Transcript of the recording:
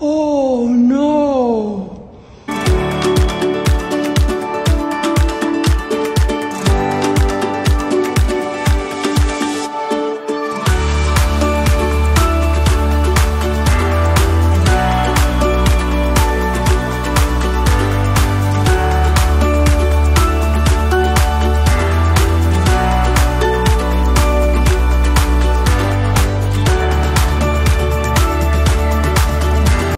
Oh, no.